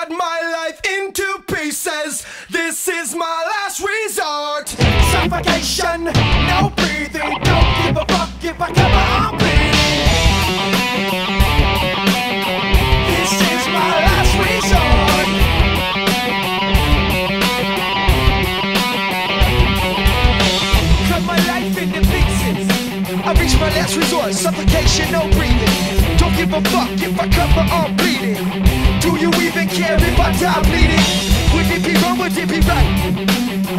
cut my life into pieces. This is my last resort. Suffocation, no breathing. Don't give a fuck if I cut my resort. Suffocation, no breathing. Don't give a fuck if I cut my arm bleeding. Do you even care if I die bleeding? Would it be wrong? Would it be right?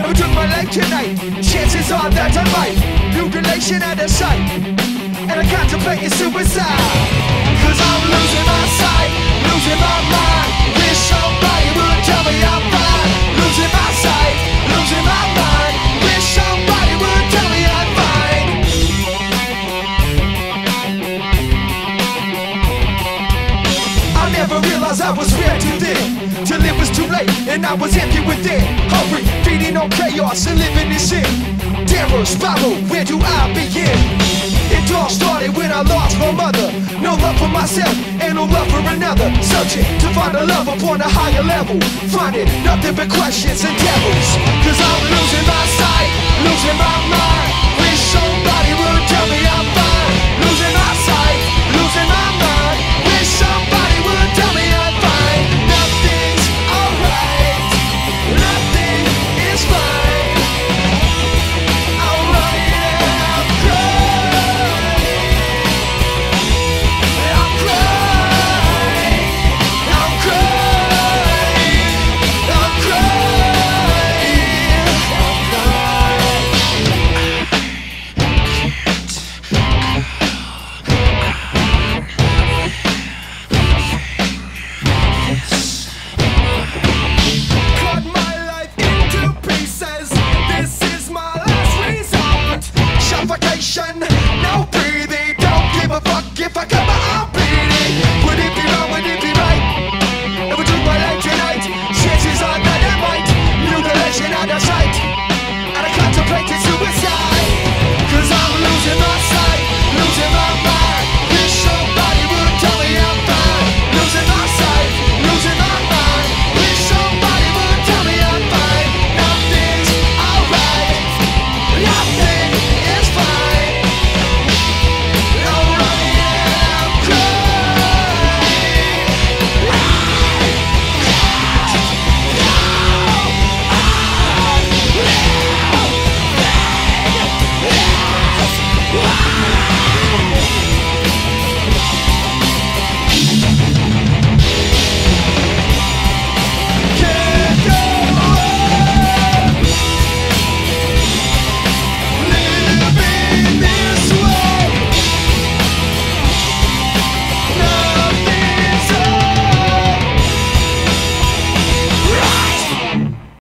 Who took my life tonight? Chances are that I might. Mutilation out of sight. And I'm contemplating suicide. Cause I'm losing my sight, realized I was ready to live Till it was too late and I was empty within. Hungry, feeding on chaos and living in sin. Terror, spiral, where do I begin? It all started when I lost my mother. No love for myself and no love for another. Searching to find a love upon a higher level. Finding nothing but questions and devils. Cause I'm losing my sight,